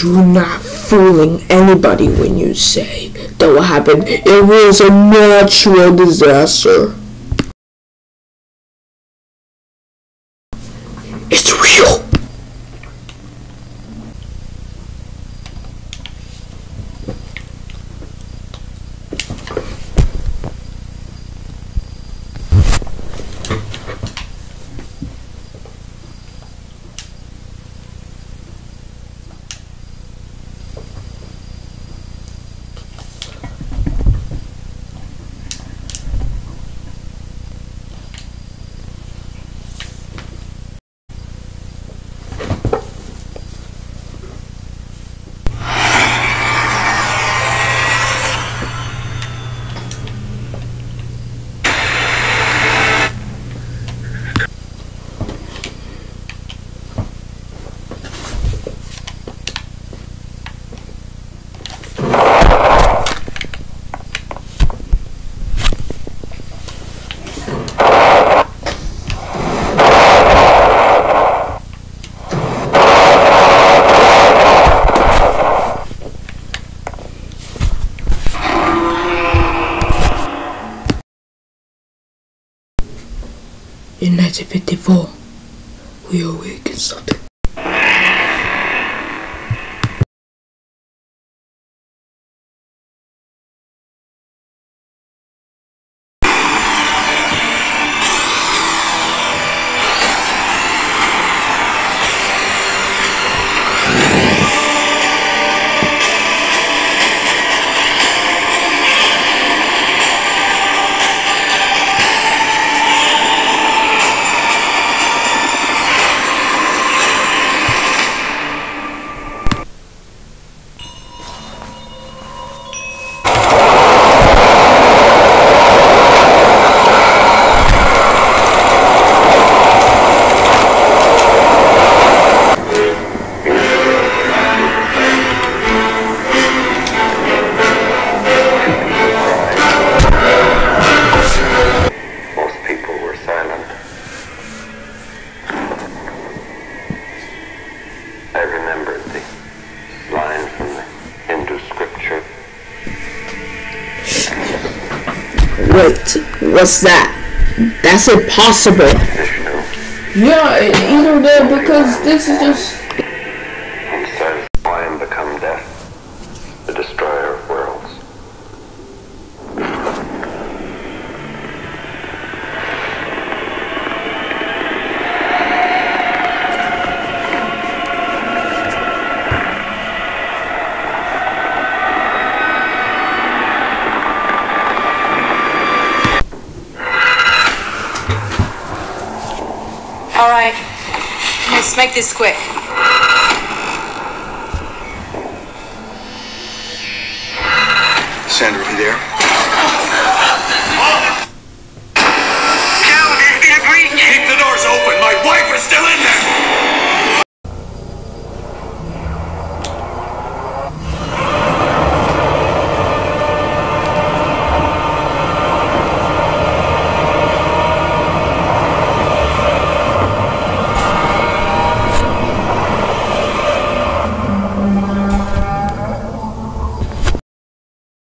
You're not fooling anybody when you say that what happened it was a natural disaster. In 1954, we awakened something. Wait, what's that? That's impossible. Vishnu Yeah, either that because this is just. All right. Let's make this quick. Sandra, are you there?